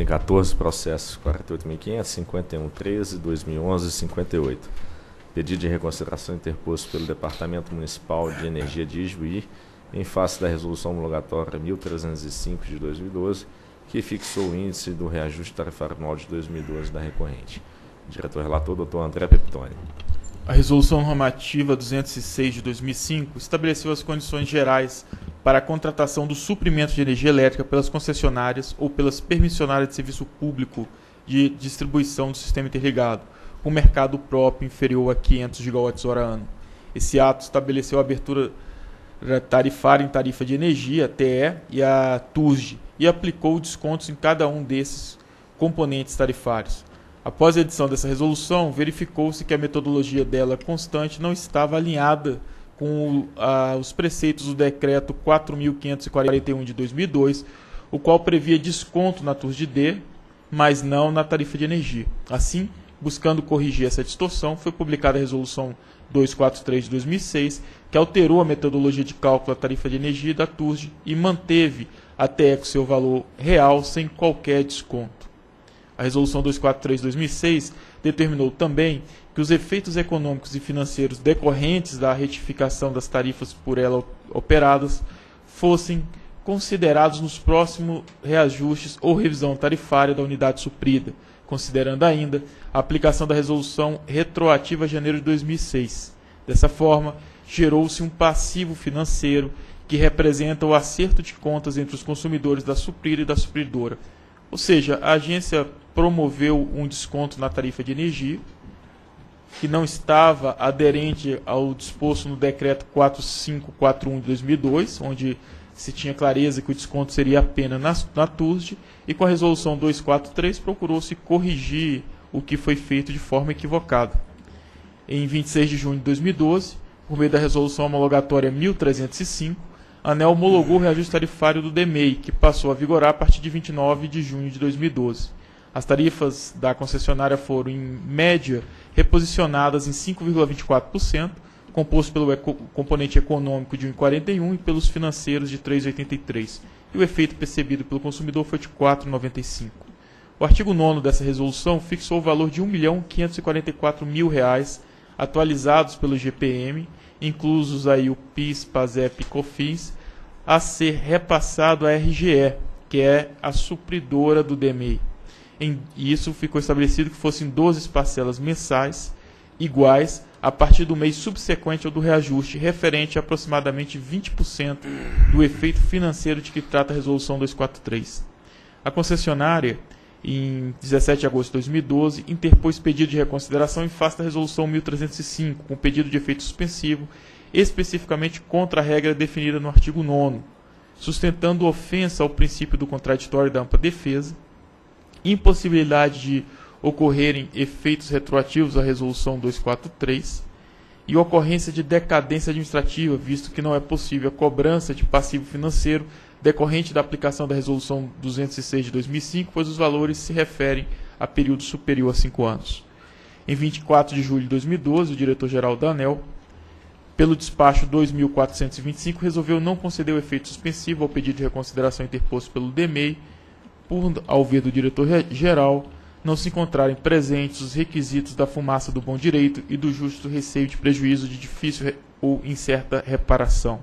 tem 14 processos, 48.500, 51.13, 2011 e 58. Pedido de reconsideração interposto pelo Departamento Municipal de Energia de Ijuí, em face da resolução homologatória 1305 de 2012, que fixou o índice do reajuste tarifário anual de 2012 da recorrente. Diretor relator, doutor André Peptoni. A Resolução Normativa 206 de 2005 estabeleceu as condições gerais para a contratação do suprimento de energia elétrica pelas concessionárias ou pelas permissionárias de serviço público de distribuição do sistema interligado, com mercado próprio inferior a 500 GWh ano. Esse ato estabeleceu a abertura tarifária em tarifa de energia, TE, e a TUSG, e aplicou descontos em cada um desses componentes tarifários. Após a edição dessa resolução, verificou-se que a metodologia dela constante não estava alinhada com os preceitos do decreto 4.541 de 2002, o qual previa desconto na TUS de D, mas não na tarifa de energia. Assim, buscando corrigir essa distorção, foi publicada a resolução 243 de 2006, que alterou a metodologia de cálculo da tarifa de energia da TURG e manteve até o seu valor real sem qualquer desconto. A Resolução 243 de 2006 determinou também que os efeitos econômicos e financeiros decorrentes da retificação das tarifas por ela operadas fossem considerados nos próximos reajustes ou revisão tarifária da unidade suprida, considerando ainda a aplicação da resolução retroativa a janeiro de 2006. Dessa forma, gerou-se um passivo financeiro que representa o acerto de contas entre os consumidores da suprida e da supridora. Ou seja, a agência promoveu um desconto na tarifa de energia, que não estava aderente ao disposto no decreto 4541 de 2002, onde se tinha clareza que o desconto seria apenas na, na TUSD, e com a resolução 243 procurou-se corrigir o que foi feito de forma equivocada. Em 26 de junho de 2012, por meio da resolução homologatória 1305, a ANEL homologou o reajuste tarifário do DMEI, que passou a vigorar a partir de 29 de junho de 2012. As tarifas da concessionária foram, em média, reposicionadas em 5,24%, composto pelo eco componente econômico de 1,41% e pelos financeiros de 3,83%, e o efeito percebido pelo consumidor foi de 4,95%. O artigo 9 dessa resolução fixou o valor de 1.544.000 reais, atualizados pelo GPM, inclusos aí o PIS, PASEP e COFINS, a ser repassado à RGE, que é a supridora do DMEI. Em, isso ficou estabelecido que fossem 12 parcelas mensais iguais a partir do mês subsequente ao do reajuste, referente a aproximadamente 20% do efeito financeiro de que trata a Resolução 243. A concessionária, em 17 de agosto de 2012, interpôs pedido de reconsideração em face da Resolução 1305, com pedido de efeito suspensivo, especificamente contra a regra definida no artigo 9, sustentando ofensa ao princípio do contraditório da ampla defesa, impossibilidade de ocorrerem efeitos retroativos à Resolução 243 e ocorrência de decadência administrativa, visto que não é possível a cobrança de passivo financeiro decorrente da aplicação da Resolução 206 de 2005, pois os valores se referem a período superior a cinco anos. Em 24 de julho de 2012, o diretor-geral da ANEL, pelo despacho 2425, resolveu não conceder o efeito suspensivo ao pedido de reconsideração interposto pelo DMEI, por, ver do diretor-geral, não se encontrarem presentes os requisitos da fumaça do bom direito e do justo receio de prejuízo de difícil ou incerta reparação.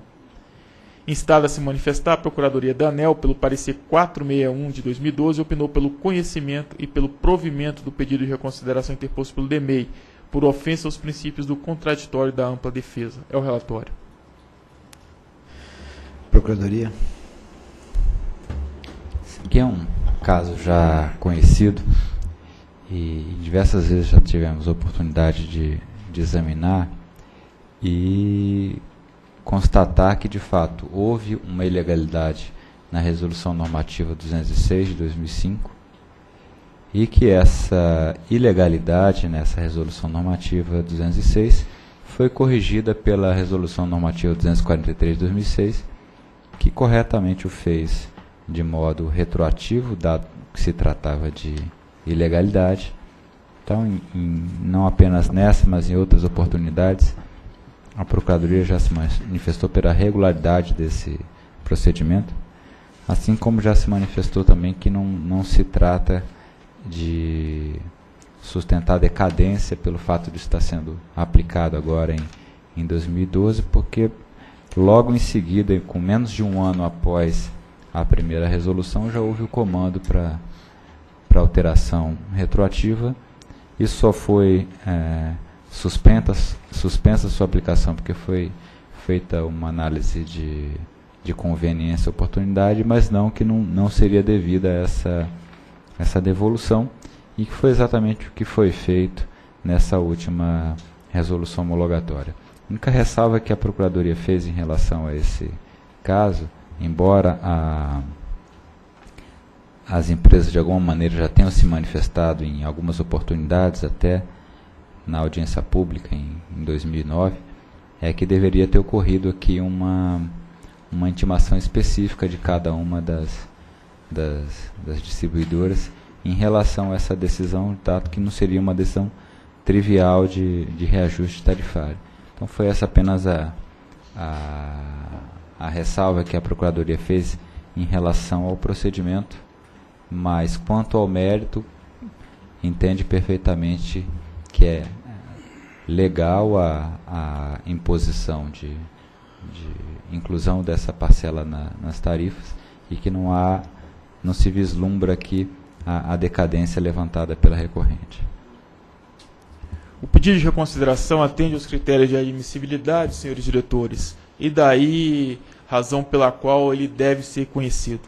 Instada a se manifestar, a Procuradoria da ANEL, pelo parecer 461 de 2012, opinou pelo conhecimento e pelo provimento do pedido de reconsideração interposto pelo DEMEI, por ofensa aos princípios do contraditório da ampla defesa. É o relatório. Procuradoria. Aqui é um caso já conhecido e diversas vezes já tivemos oportunidade de, de examinar e constatar que de fato houve uma ilegalidade na resolução normativa 206 de 2005 e que essa ilegalidade nessa resolução normativa 206 foi corrigida pela resolução normativa 243 de 2006 que corretamente o fez de modo retroativo dado que se tratava de ilegalidade. Então, em, em, não apenas nessa, mas em outras oportunidades, a Procuradoria já se manifestou pela regularidade desse procedimento. assim como já se manifestou também que não, não se trata de sustentar decadência pelo fato de estar sendo aplicado agora em, em 2012, porque logo em seguida, com menos de um ano após a primeira resolução, já houve o comando para alteração retroativa. Isso só foi é, suspensa, suspensa sua aplicação porque foi feita uma análise de, de conveniência e oportunidade, mas não que não, não seria devida essa, essa devolução e que foi exatamente o que foi feito nessa última resolução homologatória. A única ressalva que a Procuradoria fez em relação a esse caso, embora a, as empresas de alguma maneira já tenham se manifestado em algumas oportunidades, até na audiência pública em, em 2009, é que deveria ter ocorrido aqui uma, uma intimação específica de cada uma das, das, das distribuidoras em relação a essa decisão, dado que não seria uma decisão trivial de, de reajuste tarifário. Então foi essa apenas a, a, a ressalva que a Procuradoria fez em relação ao procedimento, mas quanto ao mérito, entende perfeitamente que é legal a, a imposição de, de inclusão dessa parcela na, nas tarifas e que não há, não se vislumbra aqui a, a decadência levantada pela recorrente. O pedido de reconsideração atende aos critérios de admissibilidade, senhores diretores, e daí razão pela qual ele deve ser conhecido.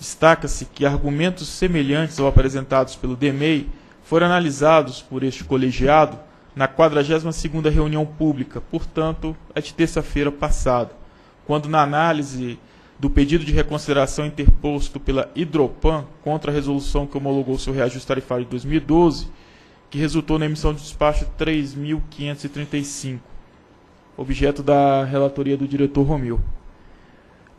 Destaca-se que argumentos semelhantes aos apresentados pelo DEMEI foram analisados por este colegiado na 42ª reunião pública, portanto, a de terça-feira passada, quando na análise do pedido de reconsideração interposto pela Hidropan contra a resolução que homologou seu reajuste tarifário de 2012, que resultou na emissão de despacho 3.535, objeto da relatoria do diretor Romil.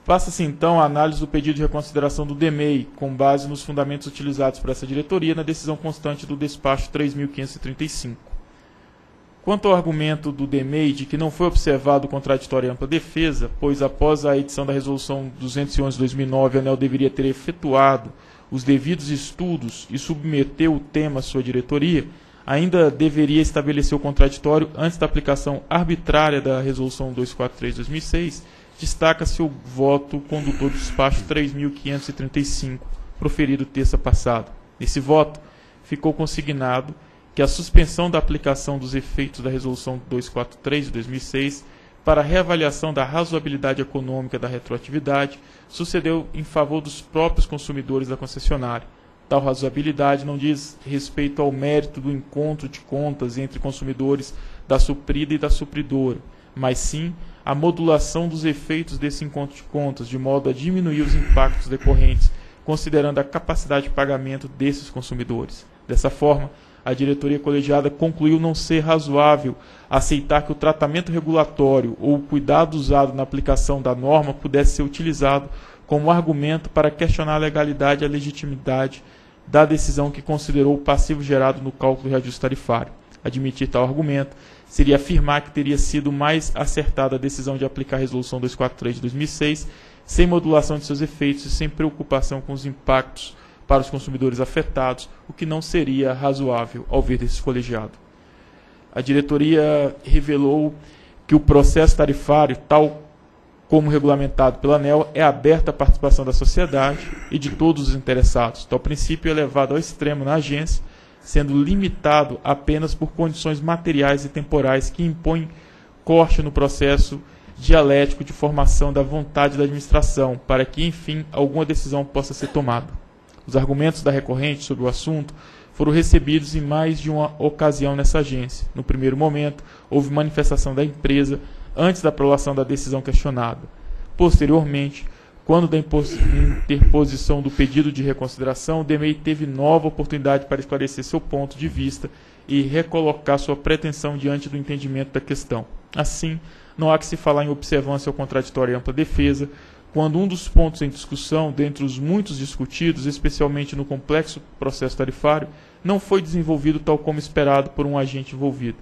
Passa-se então a análise do pedido de reconsideração do DEMEI, com base nos fundamentos utilizados por essa diretoria na decisão constante do despacho 3.535. Quanto ao argumento do DEMEI de que não foi observado contraditório e ampla defesa, pois após a edição da Resolução 211-2009, a ANEL deveria ter efetuado os devidos estudos e submeteu o tema à sua diretoria, ainda deveria estabelecer o contraditório antes da aplicação arbitrária da Resolução 243-2006, destaca-se o voto condutor do despacho 3.535, proferido terça passada. Nesse voto, ficou consignado que a suspensão da aplicação dos efeitos da Resolução 243 de 2006 para a reavaliação da razoabilidade econômica da retroatividade sucedeu em favor dos próprios consumidores da concessionária. Tal razoabilidade não diz respeito ao mérito do encontro de contas entre consumidores da suprida e da supridora, mas sim à modulação dos efeitos desse encontro de contas, de modo a diminuir os impactos decorrentes, considerando a capacidade de pagamento desses consumidores. Dessa forma, a diretoria colegiada concluiu não ser razoável aceitar que o tratamento regulatório ou o cuidado usado na aplicação da norma pudesse ser utilizado como argumento para questionar a legalidade e a legitimidade da decisão que considerou o passivo gerado no cálculo de reajuste tarifário. Admitir tal argumento seria afirmar que teria sido mais acertada a decisão de aplicar a Resolução 243 de 2006, sem modulação de seus efeitos e sem preocupação com os impactos para os consumidores afetados, o que não seria razoável ao ver desse colegiado. A diretoria revelou que o processo tarifário, tal como regulamentado pela ANEL, é aberto à participação da sociedade e de todos os interessados. Tal princípio é levado ao extremo na agência, sendo limitado apenas por condições materiais e temporais que impõem corte no processo dialético de formação da vontade da administração, para que, enfim, alguma decisão possa ser tomada. Os argumentos da recorrente sobre o assunto foram recebidos em mais de uma ocasião nessa agência. No primeiro momento, houve manifestação da empresa antes da aprovação da decisão questionada. Posteriormente, quando da interposição do pedido de reconsideração, o DEMEI teve nova oportunidade para esclarecer seu ponto de vista e recolocar sua pretensão diante do entendimento da questão. Assim, não há que se falar em observância ao contraditório e ampla defesa, quando um dos pontos em discussão, dentre os muitos discutidos, especialmente no complexo processo tarifário, não foi desenvolvido tal como esperado por um agente envolvido.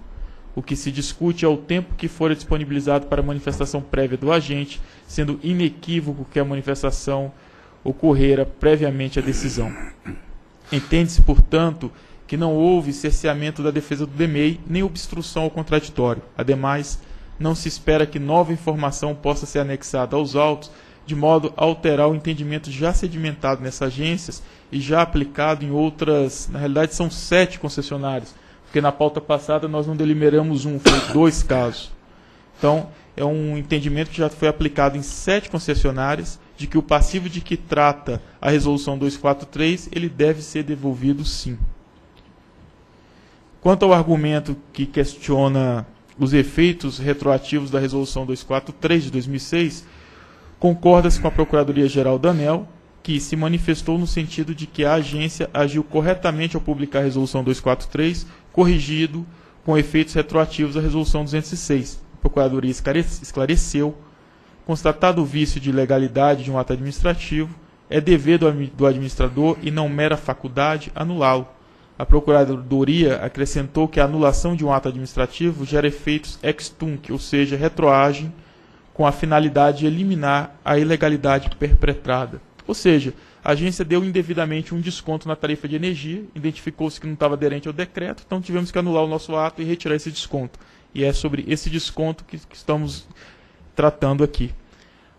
O que se discute é o tempo que fora disponibilizado para manifestação prévia do agente, sendo inequívoco que a manifestação ocorrera previamente a decisão. Entende-se, portanto, que não houve cerceamento da defesa do DEMEI nem obstrução ao contraditório. Ademais, não se espera que nova informação possa ser anexada aos autos, de modo a alterar o entendimento já sedimentado nessas agências e já aplicado em outras, na realidade são sete concessionários, porque na pauta passada nós não deliberamos um, foi dois casos. Então, é um entendimento que já foi aplicado em sete concessionárias, de que o passivo de que trata a resolução 243, ele deve ser devolvido sim. Quanto ao argumento que questiona os efeitos retroativos da resolução 243 de 2006, concorda-se com a Procuradoria-Geral da ANEL, que se manifestou no sentido de que a agência agiu corretamente ao publicar a resolução 243, corrigido com efeitos retroativos à resolução 206. A Procuradoria esclareceu, constatado o vício de legalidade de um ato administrativo, é dever do administrador e não mera faculdade anulá-lo a Procuradoria acrescentou que a anulação de um ato administrativo gera efeitos ex tunc, ou seja, retroagem com a finalidade de eliminar a ilegalidade perpetrada. Ou seja, a agência deu indevidamente um desconto na tarifa de energia, identificou-se que não estava aderente ao decreto, então tivemos que anular o nosso ato e retirar esse desconto. E é sobre esse desconto que, que estamos tratando aqui.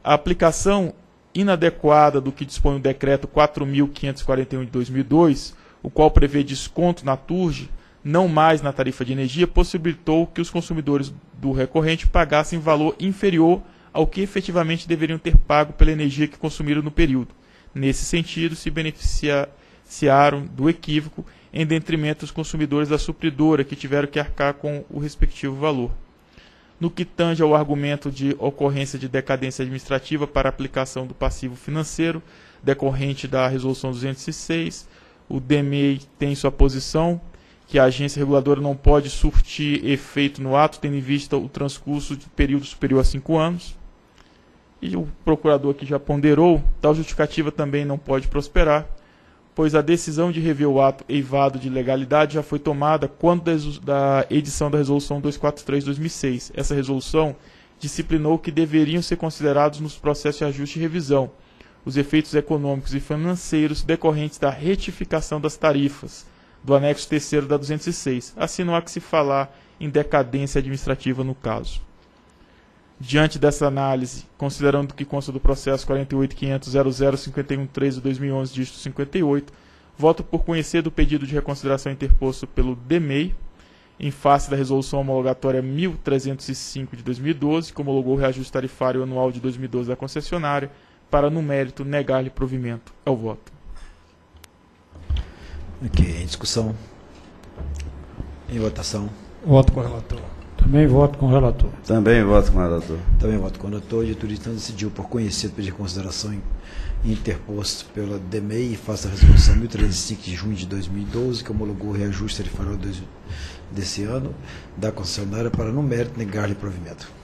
A aplicação inadequada do que dispõe o decreto 4.541 de 2002 o qual prevê desconto na TURG, não mais na tarifa de energia, possibilitou que os consumidores do recorrente pagassem valor inferior ao que efetivamente deveriam ter pago pela energia que consumiram no período. Nesse sentido, se beneficiaram do equívoco em detrimento dos consumidores da supridora, que tiveram que arcar com o respectivo valor. No que tange ao argumento de ocorrência de decadência administrativa para aplicação do passivo financeiro, decorrente da Resolução 206, o DMEI tem sua posição, que a agência reguladora não pode surtir efeito no ato, tendo em vista o transcurso de período superior a cinco anos. E o procurador aqui já ponderou, tal justificativa também não pode prosperar, pois a decisão de rever o ato eivado de legalidade já foi tomada quando da edição da Resolução 243-2006. Essa resolução disciplinou que deveriam ser considerados nos processos de ajuste e revisão os efeitos econômicos e financeiros decorrentes da retificação das tarifas do anexo terceiro da 206. Assim não há que se falar em decadência administrativa no caso. Diante dessa análise, considerando que consta do processo 48.500.0051.13 de 2011, dígito 58, voto por conhecer do pedido de reconsideração interposto pelo DEMEI, em face da resolução homologatória 1305 de 2012, que homologou o reajuste tarifário anual de 2012 da concessionária, para, no mérito, negar-lhe provimento. É o voto. Ok, em discussão. Em votação. Voto com o relator. Também voto com o relator. Também voto com o relator. Também voto com o relator. A diretoria então decidiu por conhecido pedir consideração interposto pela DMEI e face a resolução 1305 de junho de 2012, que homologou o reajuste tarifário desse ano da concessionária para, no mérito, negar-lhe provimento.